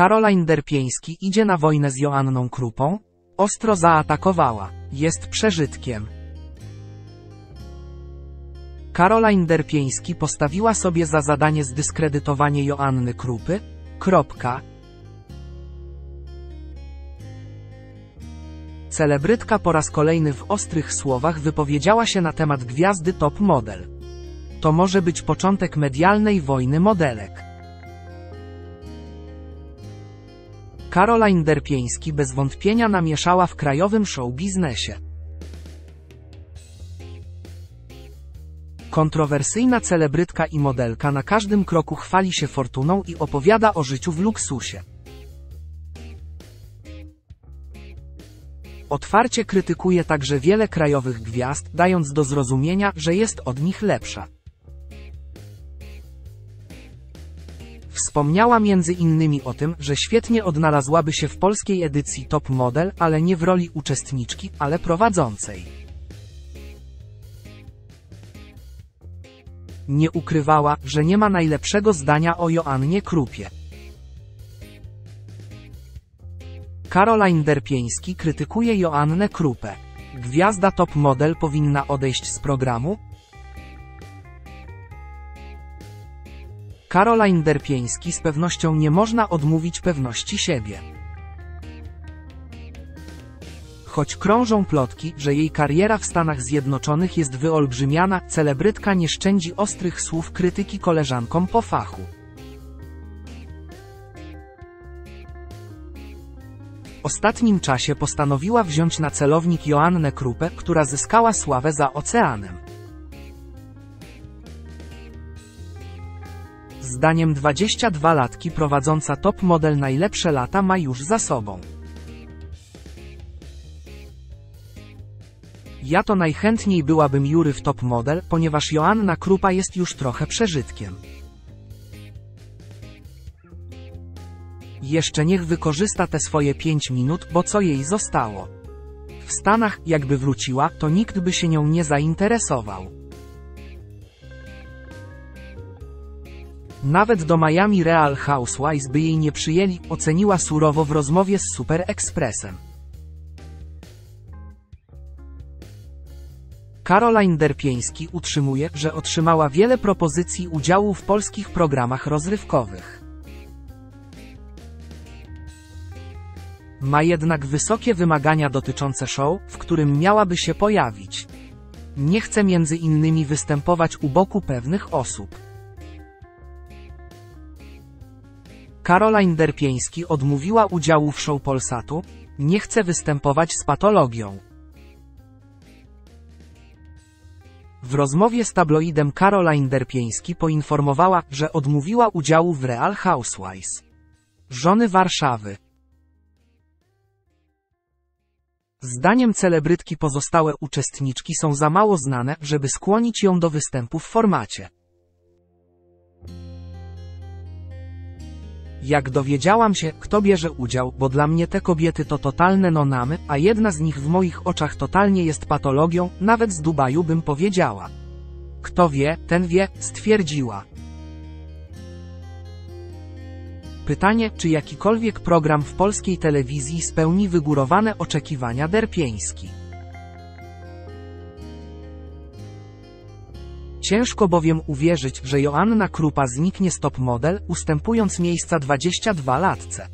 Caroline Derpieński idzie na wojnę z Joanną Krupą? Ostro zaatakowała. Jest przeżytkiem. Caroline Derpieński postawiła sobie za zadanie zdyskredytowanie Joanny Krupy. Kropka. Celebrytka po raz kolejny w ostrych słowach wypowiedziała się na temat gwiazdy top model. To może być początek medialnej wojny modelek. Caroline Derpieński bez wątpienia namieszała w krajowym show biznesie. Kontrowersyjna celebrytka i modelka na każdym kroku chwali się fortuną i opowiada o życiu w luksusie. Otwarcie krytykuje także wiele krajowych gwiazd, dając do zrozumienia, że jest od nich lepsza. Wspomniała między innymi o tym, że świetnie odnalazłaby się w polskiej edycji Top Model, ale nie w roli uczestniczki, ale prowadzącej. Nie ukrywała, że nie ma najlepszego zdania o Joannie Krupie. Caroline Derpieński krytykuje Joannę Krupę. Gwiazda Top Model powinna odejść z programu? Caroline Derpieński z pewnością nie można odmówić pewności siebie. Choć krążą plotki, że jej kariera w Stanach Zjednoczonych jest wyolbrzymiana, celebrytka nie szczędzi ostrych słów krytyki koleżankom po fachu. Ostatnim czasie postanowiła wziąć na celownik Joannę Krupę, która zyskała sławę za oceanem. Zdaniem 22-latki prowadząca top model najlepsze lata ma już za sobą. Ja to najchętniej byłabym Jury w top model, ponieważ Joanna Krupa jest już trochę przeżytkiem. Jeszcze niech wykorzysta te swoje 5 minut, bo co jej zostało? W Stanach, jakby wróciła, to nikt by się nią nie zainteresował. Nawet do Miami Real Housewives by jej nie przyjęli, oceniła surowo w rozmowie z Super Expressem. Caroline Derpieński utrzymuje, że otrzymała wiele propozycji udziału w polskich programach rozrywkowych. Ma jednak wysokie wymagania dotyczące show, w którym miałaby się pojawić. Nie chce między innymi występować u boku pewnych osób. Caroline Derpieński odmówiła udziału w show Polsatu, nie chce występować z patologią. W rozmowie z tabloidem Caroline Derpieński poinformowała, że odmówiła udziału w Real Housewives. Żony Warszawy. Zdaniem celebrytki pozostałe uczestniczki są za mało znane, żeby skłonić ją do występu w formacie. Jak dowiedziałam się, kto bierze udział, bo dla mnie te kobiety to totalne nonamy, a jedna z nich w moich oczach totalnie jest patologią, nawet z Dubaju bym powiedziała. Kto wie, ten wie, stwierdziła. Pytanie, czy jakikolwiek program w polskiej telewizji spełni wygórowane oczekiwania Derpieński. Ciężko bowiem uwierzyć, że Joanna Krupa zniknie z top model, ustępując miejsca 22 latce.